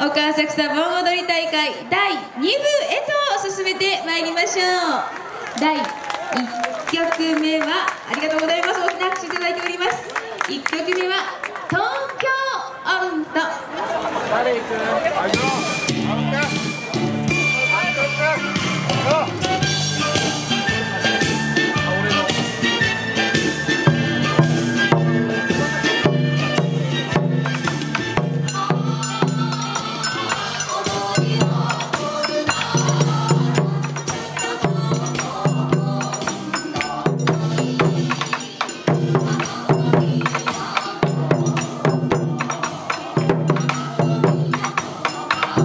岡浅草盆踊り大会第2部へと進めてまいりましょう。第1曲目はありがとうございます。大きな拍手いただいております。1曲目は東京音頭。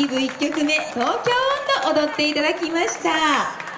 2部1曲目「東京音頭」踊っていただきました。